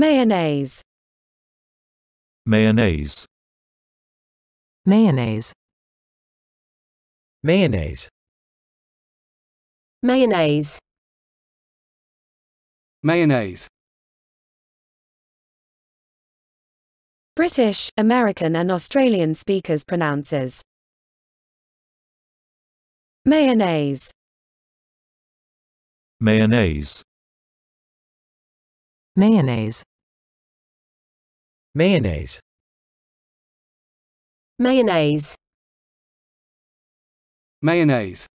Mayonnaise. mayonnaise, mayonnaise, mayonnaise, mayonnaise, mayonnaise, British, American and Australian speakers pronounces mayonnaise, mayonnaise, mayonnaise, mayonnaise, mayonnaise, mayonnaise.